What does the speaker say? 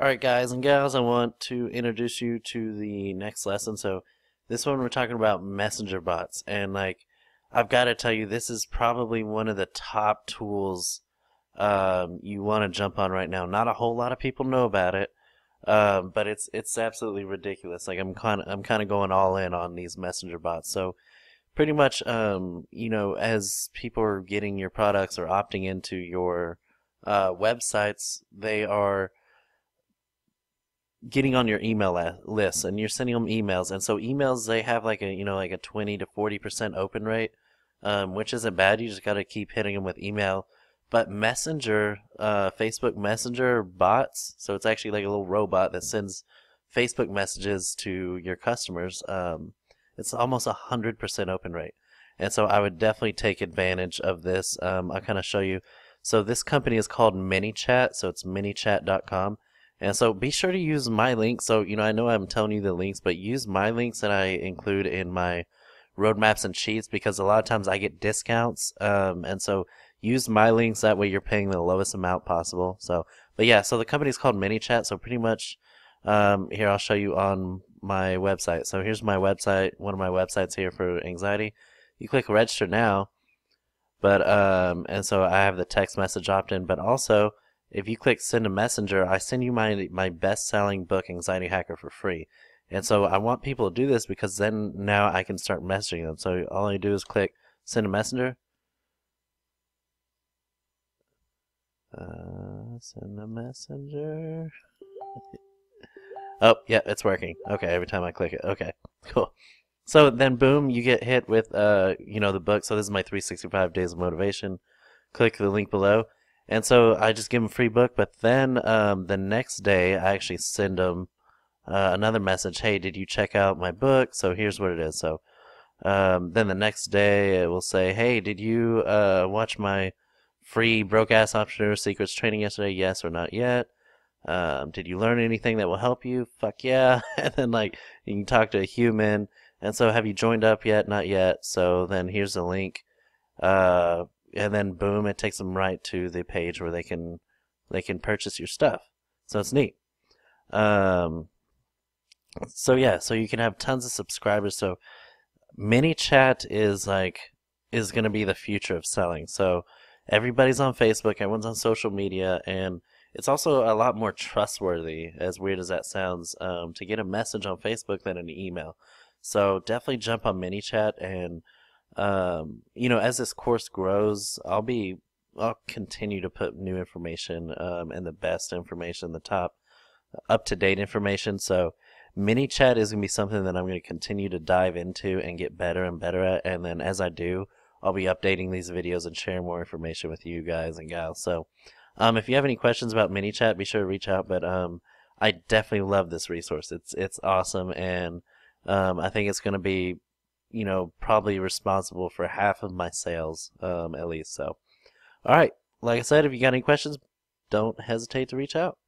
Alright guys and gals, I want to introduce you to the next lesson. So this one we're talking about messenger bots and like I've got to tell you this is probably one of the top tools um, you want to jump on right now. Not a whole lot of people know about it. Um, but it's it's absolutely ridiculous. Like I'm kind of I'm kind of going all in on these messenger bots. So pretty much um, you know as people are getting your products or opting into your uh, websites, they are getting on your email list and you're sending them emails and so emails they have like a you know like a 20 to 40 percent open rate um, which isn't bad you just got to keep hitting them with email. But messenger uh, facebook messenger bots so it's actually like a little robot that sends facebook messages to your customers um, it's almost a hundred percent open rate. And so i would definitely take advantage of this. Um, i'll kind of show you. So this company is called manychat so it's manychat.com and so be sure to use my links. So, you know, I know I'm telling you the links, but use my links that I include in my roadmaps and sheets because a lot of times I get discounts. Um, and so use my links. That way you're paying the lowest amount possible. So, but yeah, so the company is called ManyChat. So pretty much, um, here I'll show you on my website. So here's my website, one of my websites here for anxiety. You click register now. But, um, and so I have the text message opt-in, but also, if you click send a messenger, I send you my my best selling book, Anxiety Hacker, for free. And so I want people to do this because then now I can start messaging them. So all I do is click send a messenger. Uh, send a messenger. oh, yeah, it's working. Okay, every time I click it. Okay, cool. So then, boom, you get hit with, uh, you know, the book. So this is my 365 Days of Motivation. Click the link below and so I just give them a free book. But then um, the next day, I actually send them uh, another message. Hey, did you check out my book? So here's what it is. So um, then the next day, it will say, Hey, did you uh, watch my free broke ass entrepreneur secrets training yesterday? Yes or not yet. Um, did you learn anything that will help you? Fuck yeah. and then like you can talk to a human. And so have you joined up yet? Not yet. So then here's the link. Uh, and then boom, it takes them right to the page where they can they can purchase your stuff. So it's neat. Um, so yeah, so you can have tons of subscribers. So ManyChat is like is going to be the future of selling. So everybody's on Facebook, everyone's on social media, and it's also a lot more trustworthy, as weird as that sounds, um, to get a message on Facebook than an email. So definitely jump on ManyChat and um, you know, as this course grows, I'll be I'll continue to put new information um, and the best information, the top up to date information. So ManyChat is gonna be something that I'm gonna continue to dive into and get better and better at. And then as I do, I'll be updating these videos and sharing more information with you guys and gals. So um, if you have any questions about ManyChat, be sure to reach out. But um, I definitely love this resource. It's it's awesome, and um, I think it's gonna be you know, probably responsible for half of my sales, um, at least. So, all right. Like I said, if you got any questions, don't hesitate to reach out.